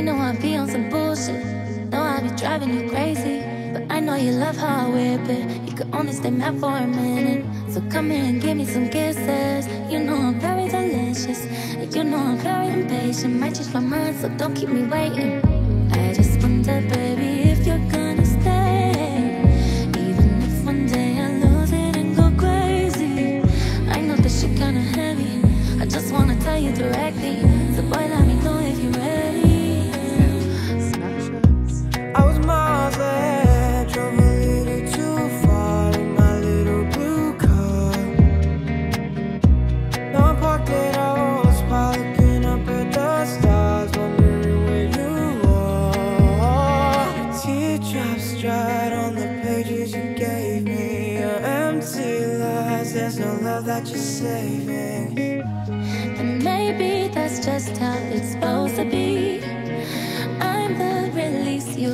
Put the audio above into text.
bullshit. Know I feel some bullshit. Know I be driving you crazy, but I know you love how I whip it. You could only stay mad for a minute, so come here and give me some kisses. You know I'm very delicious, you know I'm very impatient. Might change my mind, so don't keep me waiting. I just wonder, baby, if you're gonna stay. Even if one day I lose it and go crazy. I know this shit kinda heavy. I just wanna tell you directly. So boy, let me know lies, there's no love that you're saving. And maybe that's just how it's supposed to be. I'm the release, you